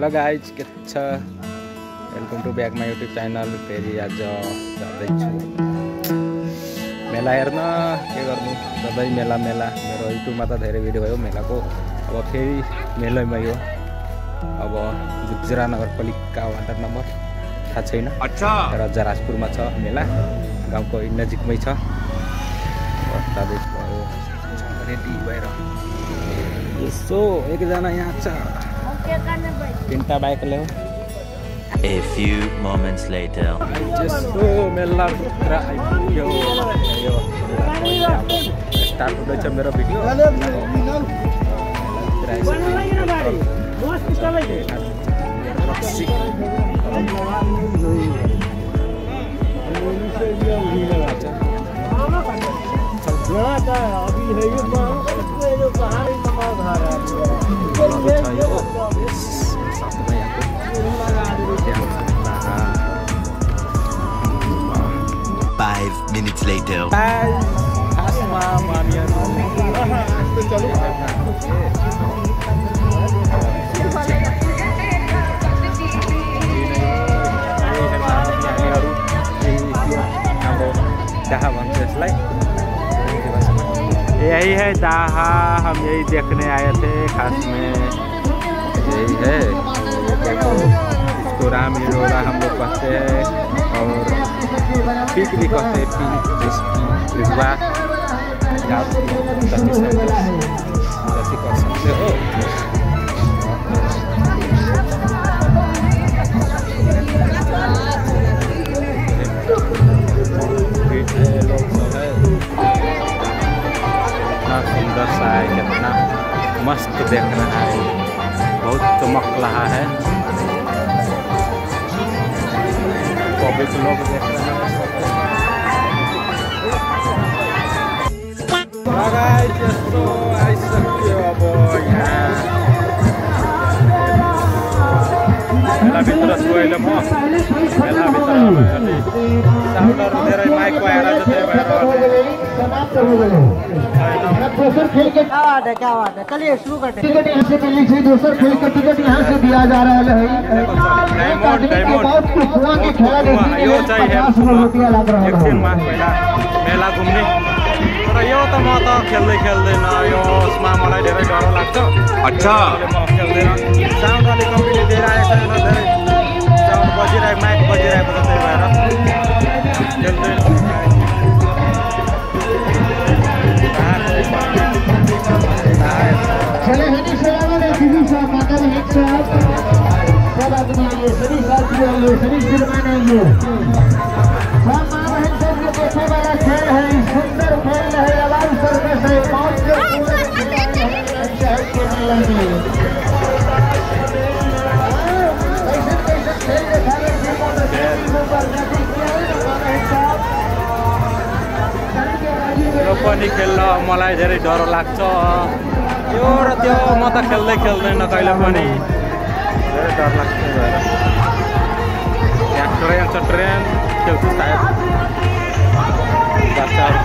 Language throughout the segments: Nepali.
हेलो गाइज के छ welcome to back my YouTube channel फेरि आज जाँदैछु मेला हेर्न के गर्नु सधैँ मेला मेला। मेरो युट्युबमा त धेरै भिडियो भयो मेलाको अब फेरि मेलैमा यो अब गुजरा नगरपालिका वार्ड नम्बर थाहा छैन र जराजपुरमा छ मेला। गाउँको नजिकमै छ रेडी भएर यसो एकजना यहाँ छ तीनटा बाइक ले A few moments later. Just melar putra ayo ayo. Start udah jam berapa video? Terima kasih. भन्छ यसलाई यही है, दाहा, हम यही देखने आए थे खास में। यही है। ये देखो, इसको रामी हम लोग कहते हैं और पीक भी कहते हैं पीक जिसकी रिजवा आप गति से गति कर सकते हो पीछे लोग सब है कितना सुंदर सा है कितना मस्त देख रहा है बहुत चमक रहा है Bagay, just so I suck you up, boy. Ela vitra suai le mo. Ela vitra ali. Sablar derai mai ko era jate baro. दोसर खेल के क्या बात है क्या बात है। चलिए शुरू करते हैं। टिकट यहाँ से मिली थी दोसर खेल के टिकट यहाँ से दिया जा रहा है एक के बहुत कुछ के खेला देखने यो पचास रुपया लग रहा है। मेला घुम्ने। तर यो त म त खेल्दै खेल्दैन यो उसमा मलाई धेरै डर लाग्छ अच्छा। खेल्दैन साउन्ड अलिक दिएर आएको धेरै देखने वाला खेल है पनि खेल्न मलाई धेरै डर लाग्छ। यो र त्यो म त खेल्दै खेल्दैन कहिले पनि। धेरै डर लाग्छ। saudara yang cederan jauh saya. Baca harus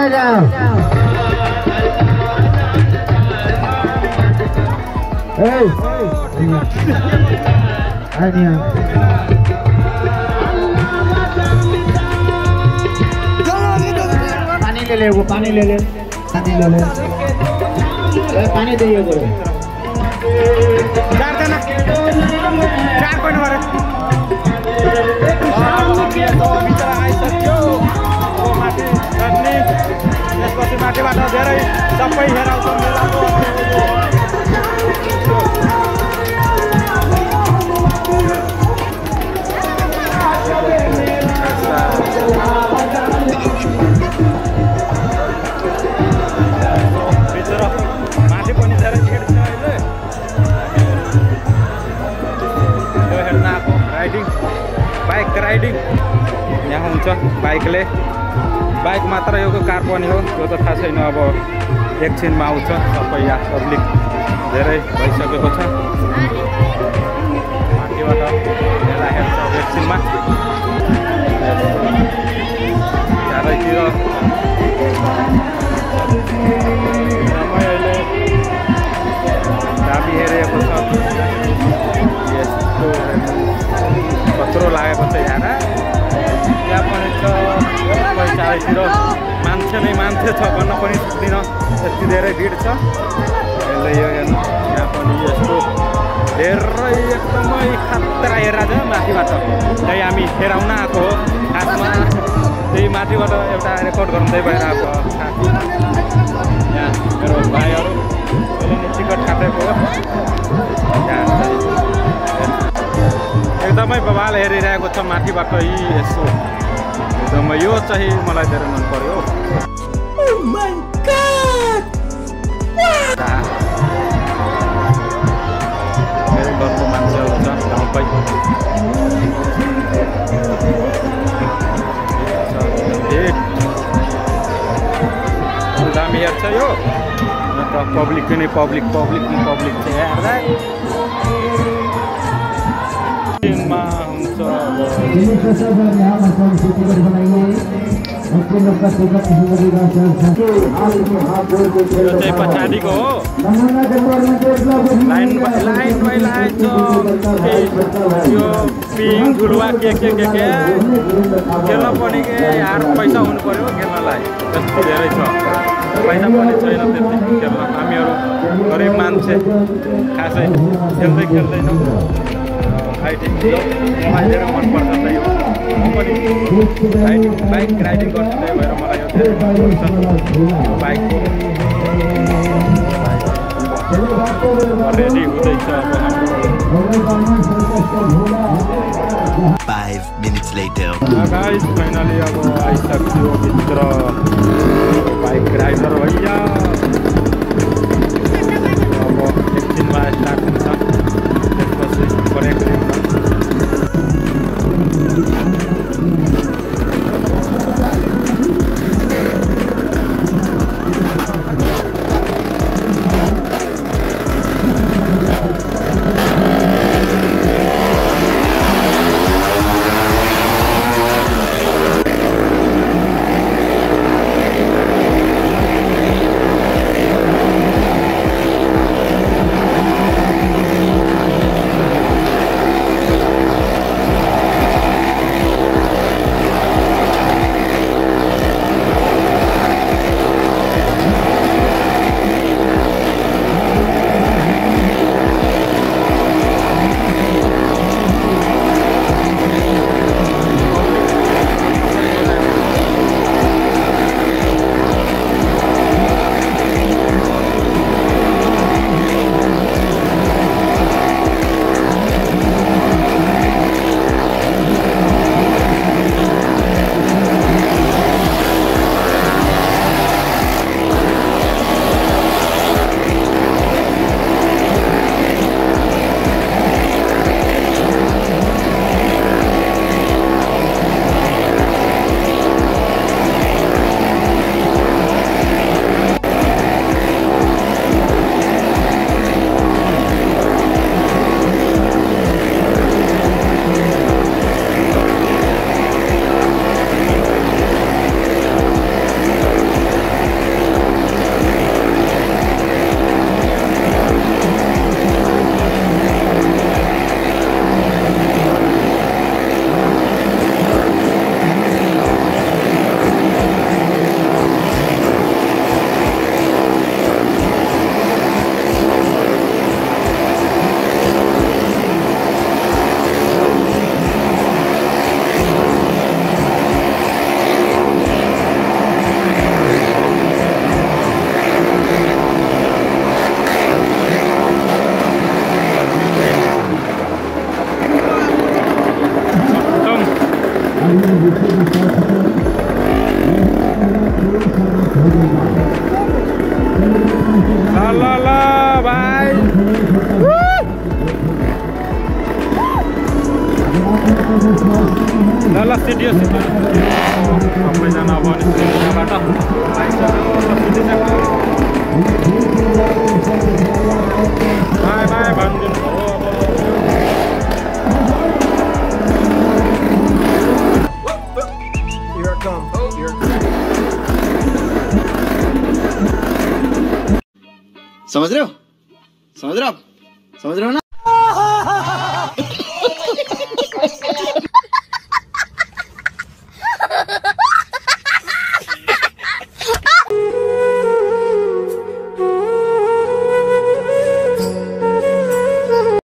आगे जाओ पानी ले ले वो पानी ले ले पानी ले ले पानी दे बोलो चार देना चार पॉइंट मारे बाइकले बाइक मात्र यो कार पनि हो त्यो त थाहा छैन। अब एकछिनमा आउँछ सबै यहाँ पब्लिक धेरै भइसकेको छ। माथिबाट हेर्छ एकछिनमा। मान्छे नै मान्छे छ भन्न पनि सक्दिनँ। यति धेरै भिड छ। यसले यो हेर्नु यहाँ पनि यस्तो धेरै एकदमै खतरा हेरेर छ माथिबाट। त्यही हामी हेराउन आएको हो। खासमा त्यही माथिबाट एउटा रेकर्ड गर्दै भएर आएको यहाँ मेरो भाइहरू टिकट काटेको एकदमै बवाल हेरिरहेको छ माथिबाट यी यसो। एकदमै यो चाहिँ मलाई धेरै मन पर्यो धेरै घरको मान्छेहरू छ गाउँकै दामी हेर्छ यो अन्त पब्लिक नै पब्लिक पब्लिक पब्लिक चाहिँ हेर्दा में हाथ जोड़ के यो पिङ के के के के खेल्न पनि के यार पैसा हुनु पऱ्यो खेल्नलाई जति धेरै छ पैसा पनि छैन त्यति खेल्न हामीहरू गरिब मान्छे खासै खेल्दै खेल्दैनौँ फाइटिङ मलाई धेरै मनपर्छ त्यही हो म पनि राइडिङ बाइक राइडिङ गर्छु त्यही भएर मलाई यो धेरै मनपर्छ बाइकको रेडी हुँदैछ minutes later. गाइस फाइनली अब आइसक्यो समझ रहे हो? समझ रहे हो आप? समझ रहे हो ना?